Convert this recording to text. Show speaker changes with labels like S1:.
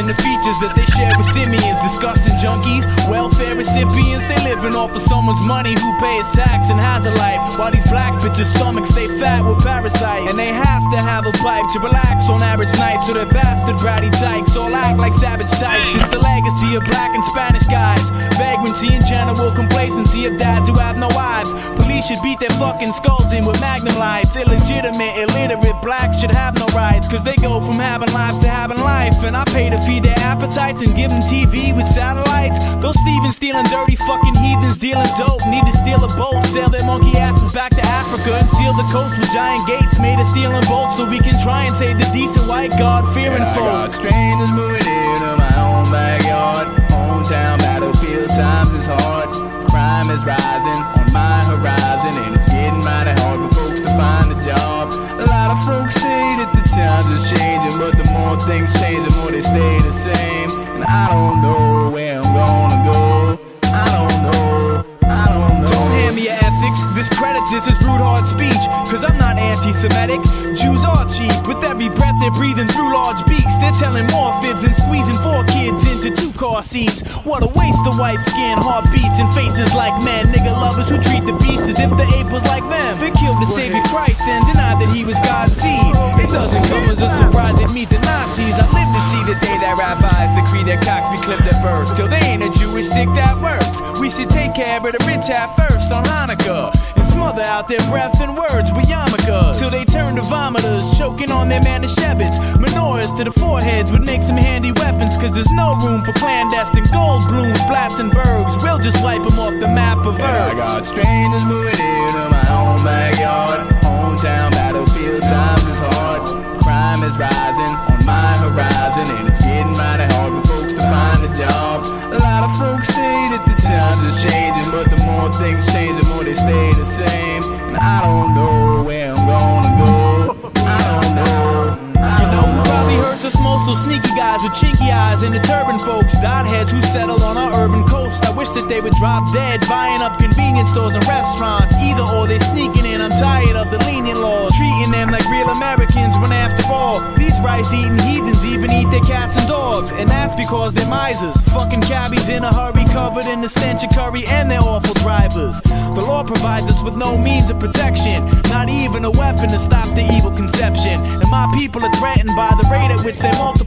S1: pictures that they share with simians, disgusting junkies, welfare recipients. They living off of someone's money who pays tax and has a life. While these black bitches' stomachs stay fat with parasites. And they have to have a pipe to relax on average nights. So they're bastard bratty tykes all act like savage types. It's the legacy of black and Spanish guys. Vagrancy and general complacency of dads who have no wives. Should beat their fucking skulls in with magnum lights. Illegitimate, illiterate blacks should have no rights. Cause they go from having lives to having life. And I pay to feed their appetites and give them TV with satellites. Those Stevens stealing dirty fucking heathens dealing dope. Need to steal a boat, sail their monkey asses back to Africa and seal the coast with giant gates made of steel and bolts so we can try and save the decent white God fearing
S2: I got
S1: folks.
S2: strangers moving into my own backyard. I'm
S1: not anti Semitic. Jews are cheap. With every breath they're breathing through large beaks. They're telling more fibs and squeezing four kids into two car seats. What a waste of white skin, heartbeats, and faces like men. Nigga lovers who treat the beast as if the ape was like them. They killed the Savior Christ and denied that he was God's seed. It doesn't come as a surprise they meet the Nazis. I live to see the day that rabbis decree their cocks be clipped at birth. Till they ain't a Jewish dick that works. We should take care of the rich half first on Hanukkah. And smother out their breath and words with Till they turn to vomiters, choking on their manischewitz. Menorahs to the foreheads would make some handy weapons. Cause there's no room for clandestine gold blooms, blats, and bergs. We'll just wipe them off the map of
S2: And I got strangers moving into my own backyard.
S1: Those sneaky guys with chinky eyes and the turban folks. Dot heads who settle on our urban coast. I wish that they would drop dead, buying up convenience stores and restaurants. Either or they're sneaking in. I'm tired of the lenient laws, treating them like real Americans. When after all, these rice-eating heathens even eat their cats and dogs, and that's because they're misers. Fucking cabbies in a hurry, covered in the stench of curry, and they're awful drivers. The law provides us with no means of protection, not even a weapon to stop the evil conception. And my people are threatened by the rate at which they multiply.